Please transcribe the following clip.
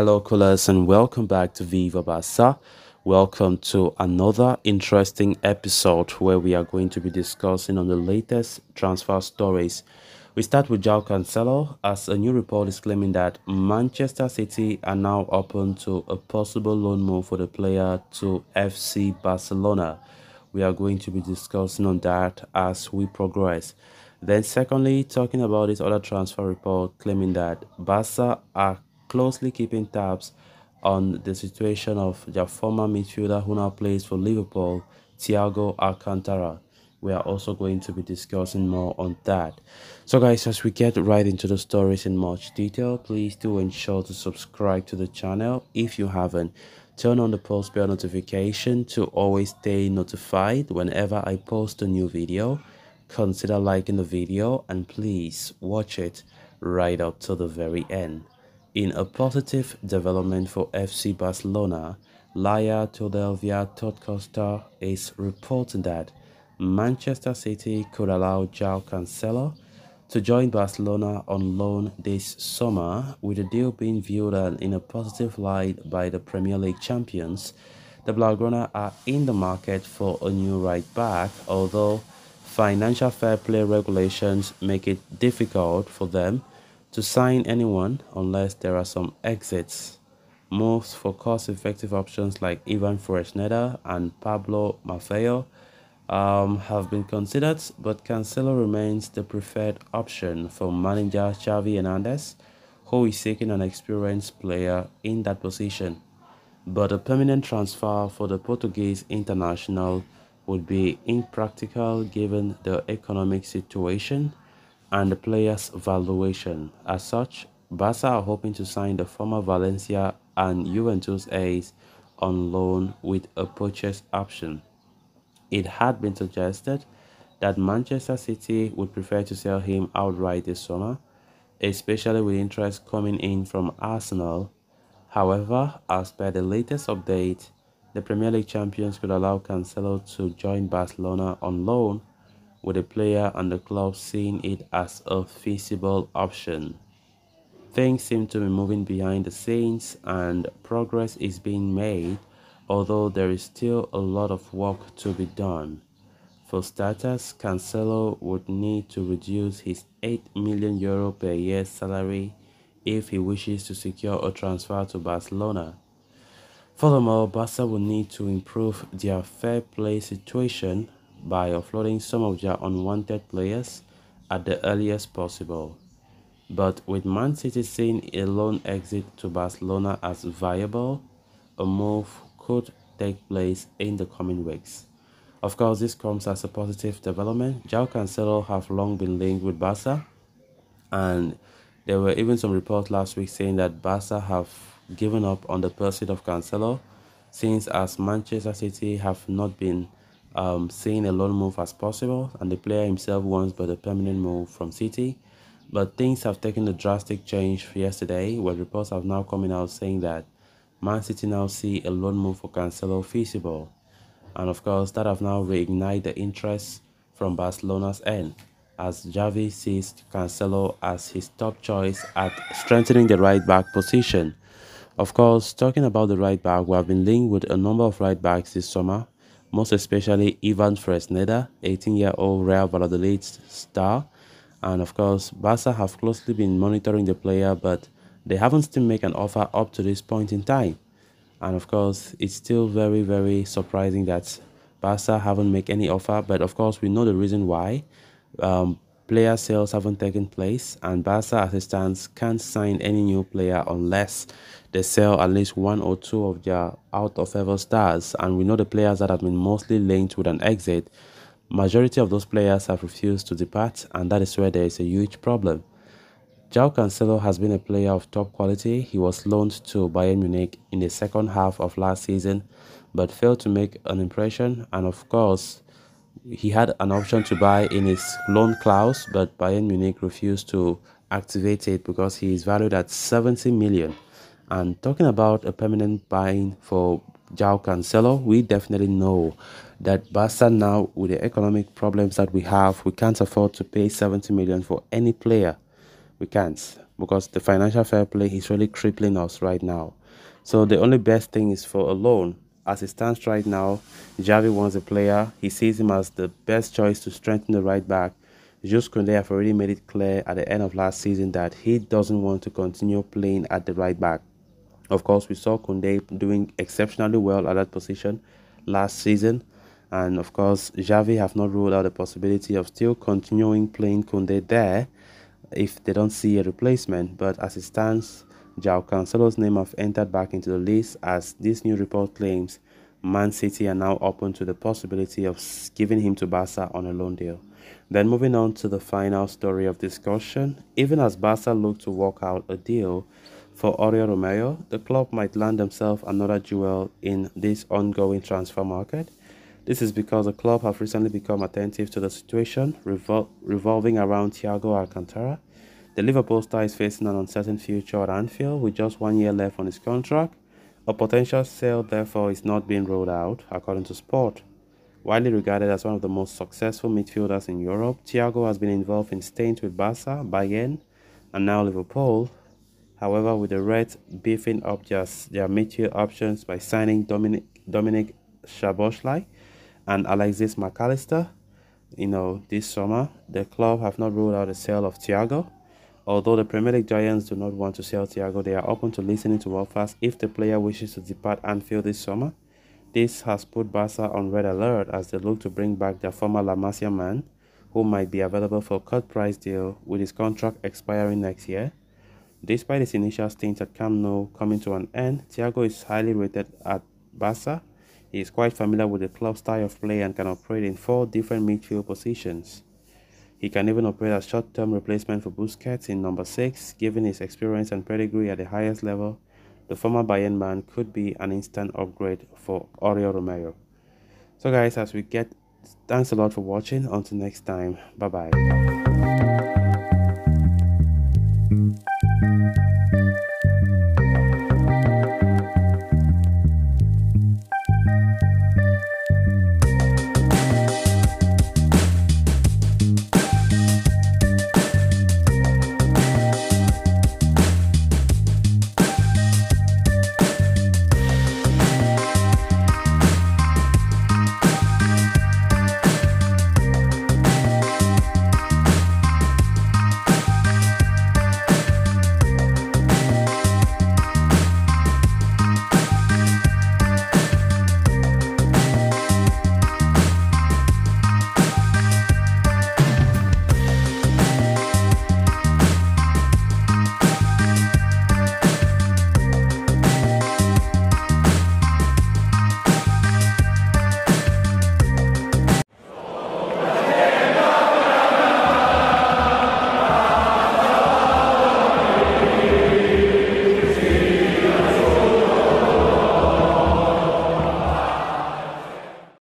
Hello, callers, and welcome back to Viva Barca. Welcome to another interesting episode where we are going to be discussing on the latest transfer stories. We start with João Cancelo as a new report is claiming that Manchester City are now open to a possible loan move for the player to FC Barcelona. We are going to be discussing on that as we progress. Then, secondly, talking about this other transfer report claiming that Barca are closely keeping tabs on the situation of their former midfielder who now plays for Liverpool, Thiago Alcantara. We are also going to be discussing more on that. So, guys, as we get right into the stories in much detail, please do ensure to subscribe to the channel if you haven't. Turn on the post bell notification to always stay notified whenever I post a new video. Consider liking the video and please watch it right up to the very end. In a positive development for FC Barcelona, Laia Todelvia Totcosta is reporting that Manchester City could allow João Cancelo to join Barcelona on loan this summer, with the deal being viewed in a positive light by the Premier League champions. The Blaugrana are in the market for a new right back, although financial fair play regulations make it difficult for them to sign anyone unless there are some exits. Moves for cost-effective options like Ivan Fresneda and Pablo Maffeo um, have been considered, but Cancelo remains the preferred option for manager Xavi Hernandez, who is seeking an experienced player in that position. But a permanent transfer for the Portuguese international would be impractical given the economic situation and the player's valuation. As such, Barca are hoping to sign the former Valencia and Juventus ace on loan with a purchase option. It had been suggested that Manchester City would prefer to sell him outright this summer, especially with interest coming in from Arsenal. However, as per the latest update, the Premier League champions could allow Cancelo to join Barcelona on loan with the player and the club seeing it as a feasible option. Things seem to be moving behind the scenes and progress is being made, although there is still a lot of work to be done. For starters, Cancelo would need to reduce his 8 million euro per year salary if he wishes to secure a transfer to Barcelona. Furthermore, Barca will need to improve their fair play situation by offloading some of their unwanted players at the earliest possible. But with Man City seeing a loan exit to Barcelona as viable, a move could take place in the coming weeks. Of course, this comes as a positive development. João Cancelo have long been linked with Barca, and there were even some reports last week saying that Barca have given up on the pursuit of Cancelo, since as Manchester City have not been um, seeing a loan move as possible, and the player himself wants but a permanent move from City. But things have taken a drastic change yesterday, where reports have now coming out saying that Man City now see a loan move for Cancelo feasible. And of course, that have now reignited the interest from Barcelona's end, as Xavi sees Cancelo as his top choice at strengthening the right back position. Of course, talking about the right back, we have been linked with a number of right backs this summer, most especially Ivan Fresneda, 18-year-old Real Valladolid star. And of course, Barca have closely been monitoring the player, but they haven't still made an offer up to this point in time. And of course, it's still very, very surprising that Barca haven't made any offer. But of course, we know the reason why. Um, player sales haven't taken place, and Barca, as it stands, can't sign any new player unless they sell at least one or two of their out of favor stars. And we know the players that have been mostly linked with an exit. Majority of those players have refused to depart, and that is where there is a huge problem. João Cancelo has been a player of top quality. He was loaned to Bayern Munich in the second half of last season, but failed to make an impression. And of course, he had an option to buy in his loan clause, but Bayern Munich refused to activate it because he is valued at 70 million. And talking about a permanent buying for João Cancelo, we definitely know that Barca now, with the economic problems that we have, we can't afford to pay 70 million for any player. We can't. because the financial fair play is really crippling us right now. So the only best thing is for a loan. As it stands right now, Xavi wants a player. He sees him as the best choice to strengthen the right back. Jules Koundé have already made it clear at the end of last season that he doesn't want to continue playing at the right back. Of course, we saw Koundé doing exceptionally well at that position last season. And of course, Xavi have not ruled out the possibility of still continuing playing Koundé there if they don't see a replacement. But as it stands, João Cancelo's name have entered back into the list as this new report claims Man City are now open to the possibility of giving him to Barca on a loan deal. Then moving on to the final story of discussion, even as Barca look to work out a deal for Oriol Romeo, the club might land themselves another jewel in this ongoing transfer market. This is because the club have recently become attentive to the situation revol revolving around Thiago Alcantara. The Liverpool star is facing an uncertain future at Anfield with just one year left on his contract. A potential sale, therefore, is not being ruled out, according to Sport. Widely regarded as one of the most successful midfielders in Europe, Thiago has been involved in stints with Barca, Bayern, and now Liverpool. However, with the Reds beefing up their, their midfield options by signing Dominik, Dominik Szoboszlai and Alexis Mac Allister, you know, this summer, the club have not ruled out the sale of Thiago. Although the Premier League giants do not want to sell Thiago, they are open to listening to offers if the player wishes to depart Anfield this summer. This has put Barca on red alert as they look to bring back their former La Masia man, who might be available for a cut price deal with his contract expiring next year. Despite his initial stint at Camp Nou coming to an end, Thiago is highly rated at Barca. He is quite familiar with the club's style of play and can operate in four different midfield positions. He can even operate as short-term replacement for Busquets in number 6, given his experience and pedigree at the highest level. The former Bayern man could be an instant upgrade for Oriol Romeo. So guys, as we get, thanks a lot for watching. Until next time, bye-bye.